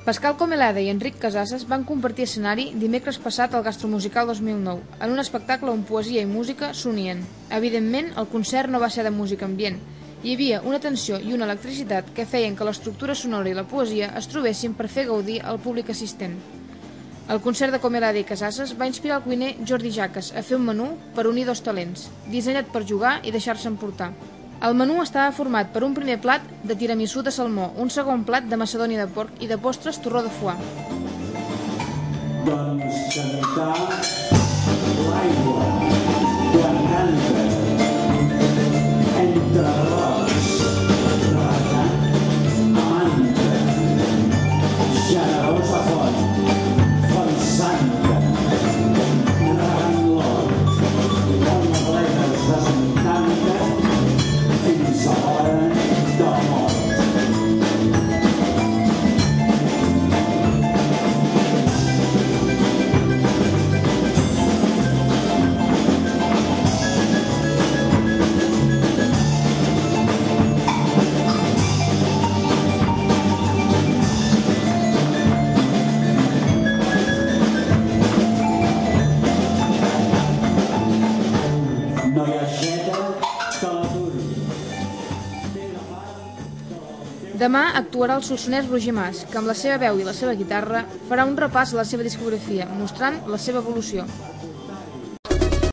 Pascal Comelada i Enric Casasses van compartir escenari dimecres passat al Gastromusical 2009, en un espectacle on poesia i música s'unien. Evidentment, el concert no va ser de música ambient. Hi havia una tensió i una electricitat que feien que l'estructura sonora i la poesia es trobessin per fer gaudir al públic assistent. El concert de Comelada i Casasses va inspirar el cuiner Jordi Jaques a fer un menú per unir dos talents, dissenyat per jugar i deixar-se emportar. El menú estava format per un primer plat de tiramisú de salmó, un segon plat de macedònia de porc i de postres torró de foie. Doncs cantar Demà actuarà el solsonès Roger Mas, que amb la seva veu i la seva guitarra farà un repàs a la seva discografia, mostrant la seva evolució.